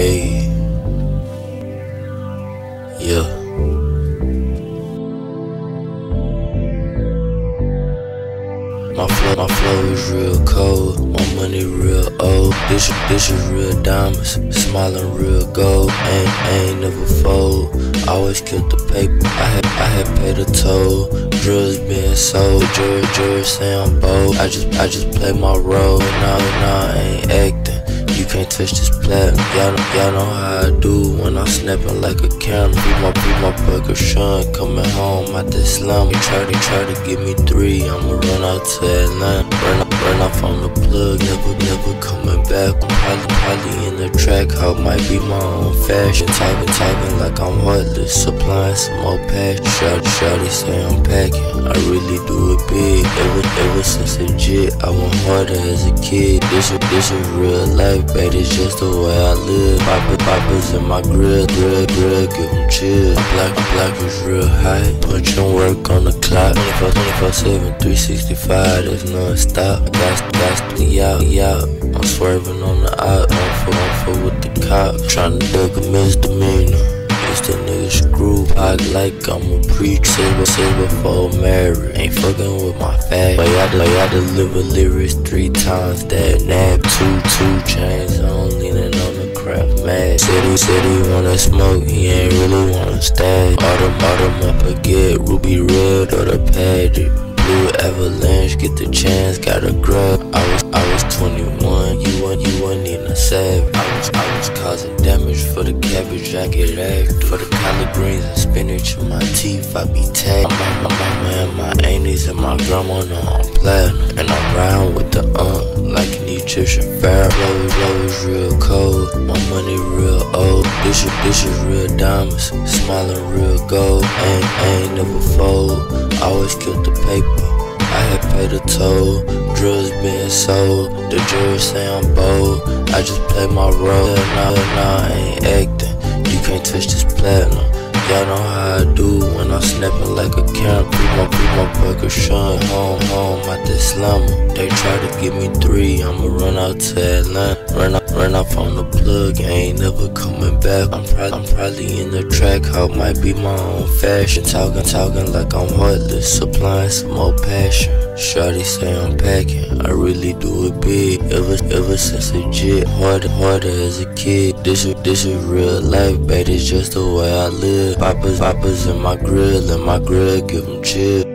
Hey. Yeah. My flow, my flow is real cold. My money real old. This, this is real diamonds. Smiling real gold. Ain't, ain't never fold. Always killed the paper. I had, I had paid a toll. Drugs being sold. Jury, jury say I'm bold. I just, I just play my role. Nah, nah, I ain't acting. You can't touch this platinum. Y'all know, y'all know how I do when I'm snapping like a camera. Beat my, beat my burger Sean coming home out the slum. Try to, try to give me three. I'ma run out to Atlanta. Run, run off on the plug. Never, never coming back. I'm probably, probably in the track. How might be my own fashion. Talking, talking like I'm heartless. Supplying some more passion. Shawty, shawty say I'm packing. I really do it big. Ever, ever since a jit, I went harder as a kid. This is, this is real life babe, it's just the way I live. Papa, papa's in my grill, grill, grill, give them chill. Black, black is real high. Punch and work on the clock. 24, 24, 7, 365, there's non-stop. Gas, gas, the out, out. I'm swerving on the out, for, on for with the cop. Tryna duck a misdemeanor. It's the nigga ScrewPac like I'm a preacher Silver, silver for married Ain't fucking with my fag But I, I deliver lyrics three times that nab Two, two chains on mad said he wanna smoke He ain't really wanna stay Autumn, autumn up a get Ruby red or the paddock Blue avalanche, get the chance, got a grab. I was, I was 21, you weren't, you weren't even a savage. I was, I was causing damage for the cabbage, I get act. For the collard greens and spinach in my teeth, I be tagged. My, my mama and my aunties and my grandma know I'm platinum. And I'm riding with the uh, like an Egyptian pharaoh. Flow, flow is real cold, my money real old. This is, this is real diamonds, smiling real gold. Ain't, ain't never fold. I always killed the paper. I had paid a toll. Drugs being sold. The jury say I'm bold. I just play my role. Nah, nah, I ain't acting. You can't touch this platinum. Y'all know how I do when I'm snapping like a camera. Sean home, home at the slumber. They try to give me three. I'ma run out to Atlanta. Run out, run off on the plug. ain't never coming back. I'm probably, I'm probably in the track. How might be my own fashion. Talking, talking like I'm heartless. Supplying some more passion. Shawty say I'm packing. I really do it big. Ever, ever since a jit. Harder, harder as a kid. This is, this is real life, baby, It's just the way I live. Papa's, papa's in my grill, and my grill give 'em chill.